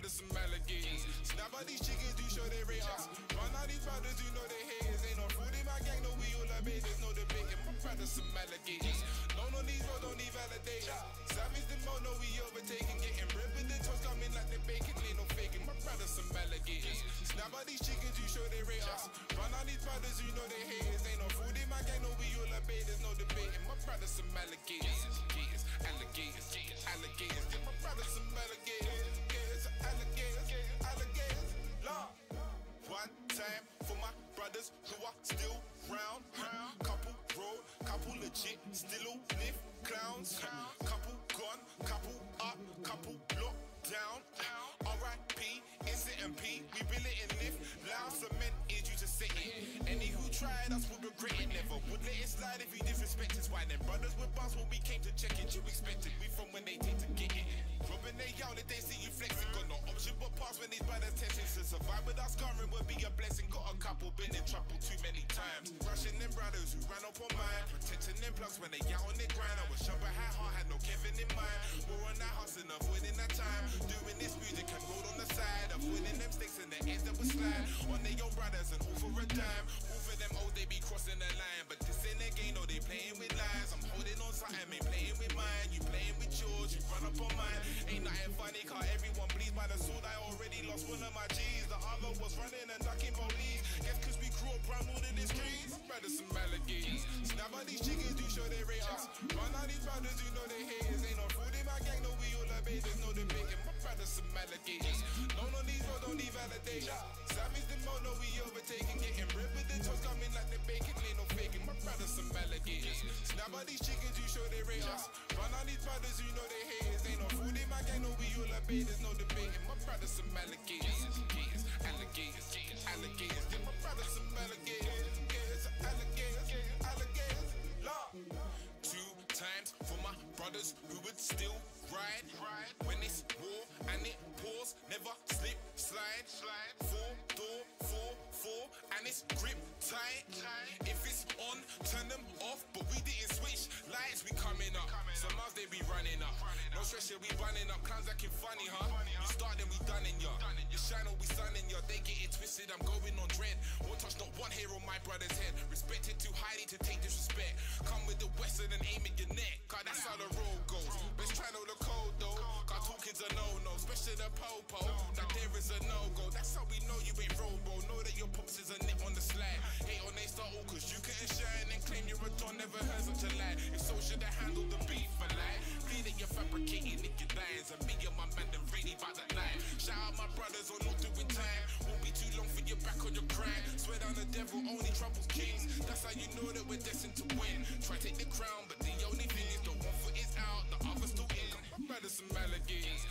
My brothers some alligators. Snap out these chickens, do show they rate us. Run out these brothers, you know they haters. Ain't no food in my gang, no we all obey. There's no debating. My brothers some alligators. No, no, these roads don't need validation. Savage the mo, no we overtaking. Getting ripped with the toes coming like they bacon. Ain't no faking. My brothers some alligators. Snap out these chickens, you show they rate us. Run out these brothers, you know they haters. Ain't no food in my gang, no we all obey. There's no debating. My brothers some alligators. Alligators, alligators, alligators. Yeah, my brothers some alligators, alligators. That time. Doing this music on the side. Them sticks and the ends that slide. On their own brothers and all for a dime. All for them old, they be crossing the line. But this game, no, they playing with lies. I'm holding on ain't playing with mine. You playing with yours, you run up on mine. Ain't nothing funny, everyone bleeds by the sword. I already lost one of my G's. The other was running and ducking police. Guess cause we grew up more than this trees. Brothers some alligators. Snap out these chickens, do show they rate us. Run out these brothers, you know they haters. Ain't no my gang, no we all obey. There's no debating. My brothers some alligators. No, no, these roads don't need validation. Savage the mo, no we overtaking. Getting ripped with the toes coming like the bacon. Ain't no faking. My brothers some alligators. Snap out these chickens, you show they rate us. Run out these brothers, you know they haters. Ain't no food in my gang, no we all obey. There's no debating. My brothers some alligators. Alligators, alligators, alligators. Yeah, my brothers some alligators. Alligators, alligators, Lord. Times for my brothers who would still ride. When it's war and it pours, never slip, slide. Four door, four, four, and it's grip tight. If it's on, turn them off, but we didn't switch lights. We coming up. Some hours they be running up. No stress, yeah, we running up. Clowns acting funny, huh? You start, then we done in ya. You shine, or we sunning ya. They get it twisted. I'm going on dread. Touch not one hair on my brother's head. Respected too highly to take disrespect. Come with the western and aim at your neck. Cause that's how the road goes. Best try know the code though. Cause talking's a no no. Especially the popo. That there is a no-go. That's how we know you ain't robo. Know that your pops is a nip on the slide. Hate on they start all cause you couldn't shine and claim you're a don, never heard such a lie. If so, should I handle the beef for life? Plead that you're fabricating naked lines. And me and my man, them really by the night. Shout out my brothers on not doing time. Won't be too long for you back on your grind. Swear down the devil, only troubles kings. That's how you know that we're destined to win. Try to take the crown, but the only thing is the one foot is out, the other's still in. My brothers some alligators.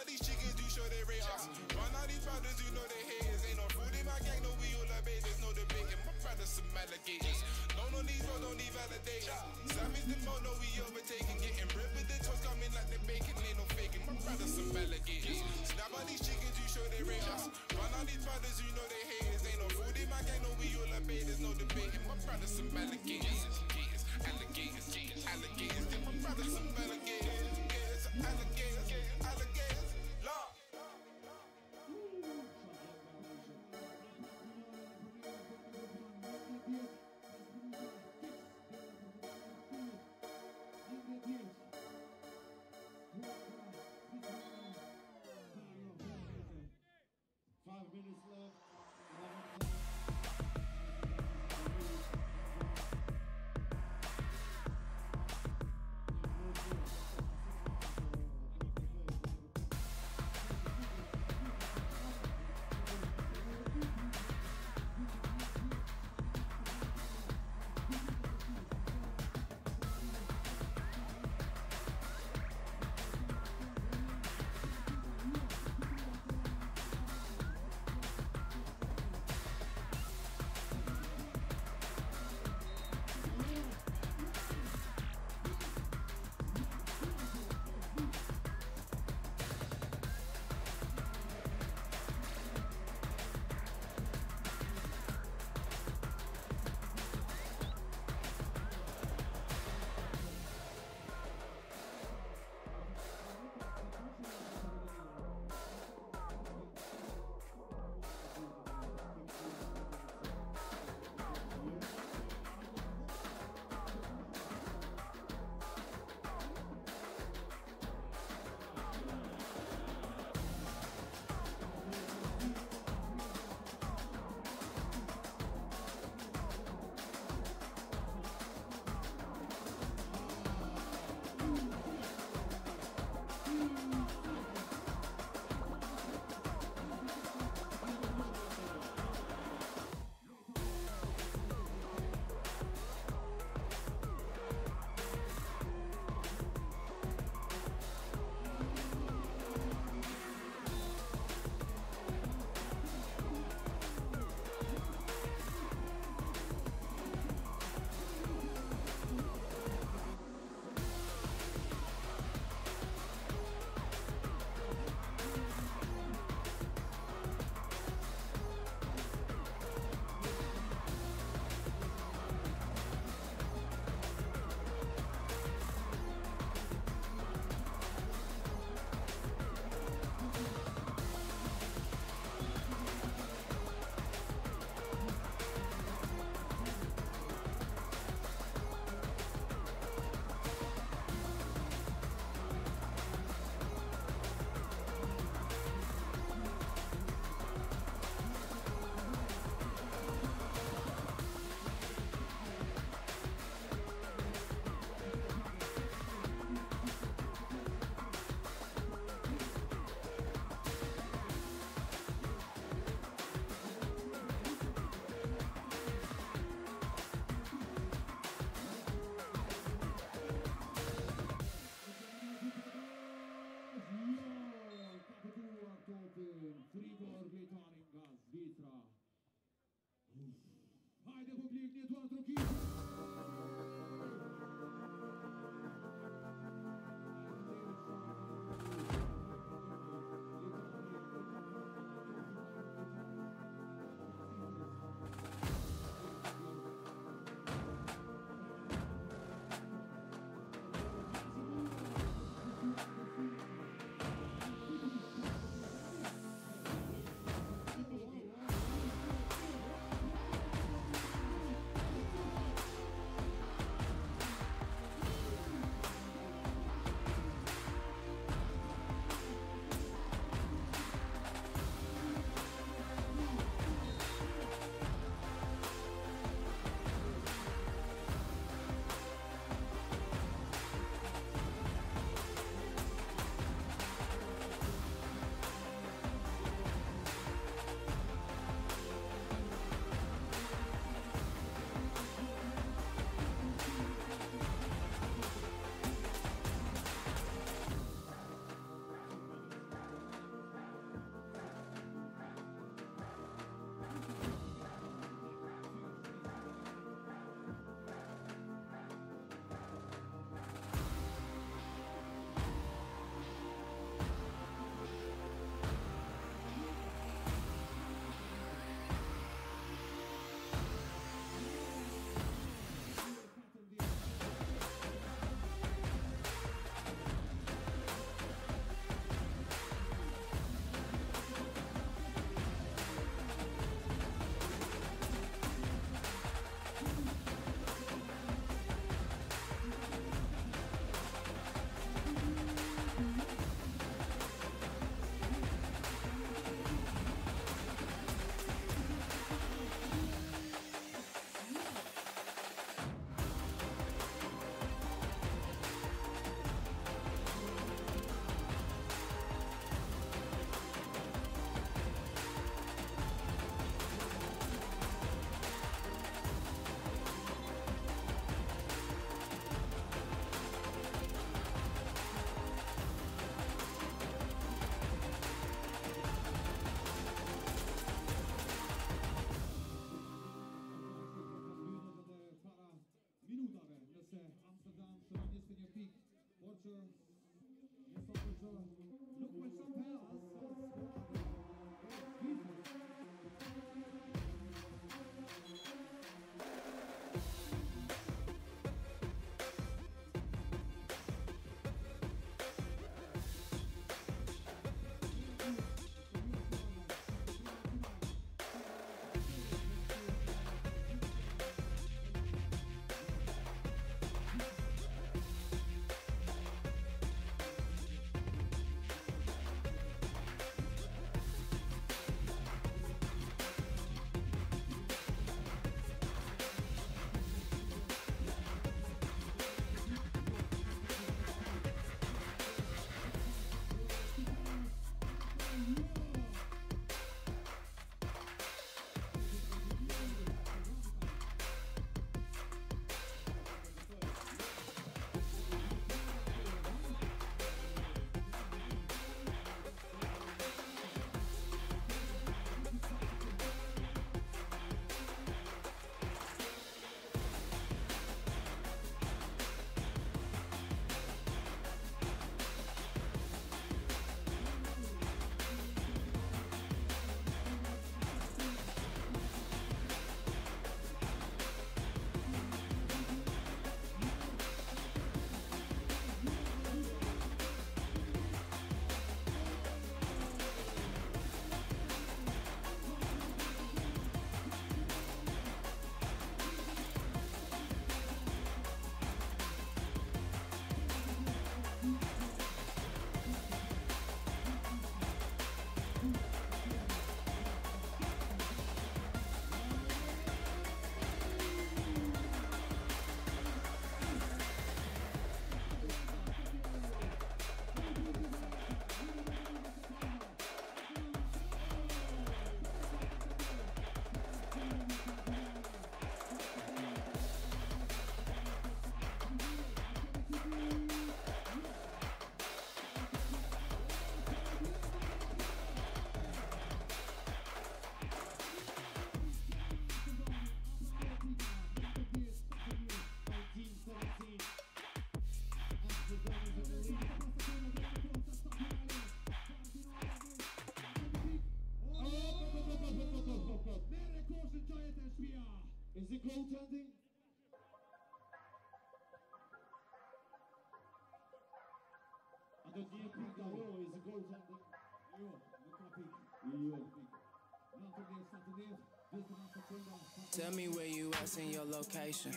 Out these chickens, do show they rate us. Run out these brothers, you know they haters. Ain't no food in my gang, no we all obey. There's no debating. My brothers some alligators. No, no, these roads don't need validators. Sammy's the mo, no, we overtaking. Getting ripped with the toes coming like the bacon. Ain't no faking. My brothers some alligators. Snap out these chickens, you show they rate us. Run out these brothers, you know they haters. Ain't no food in my gang, no we all obey. There's no debating. My brothers some alligators. Alligators, alligators, alligators. My brothers some. Alligators, alligators, alligators. Gold hunting? I got near pink guy. Yo, is it gold hunting? Yo, look at pink. Yo. Nothing there, something there. Just enough to turn down. Tell me where you at in your location.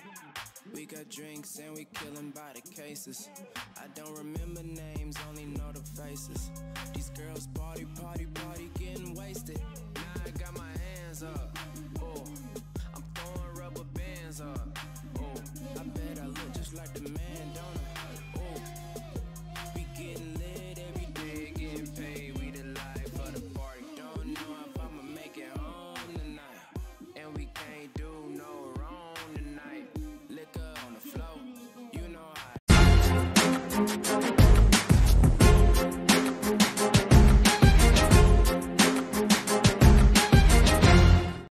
We got drinks and we killing by the cases. I don't remember names, only know the faces. These girls party, party, party, getting wasted. Now I got my hands up. Bands up. Oh, I bet I look just like the man, don't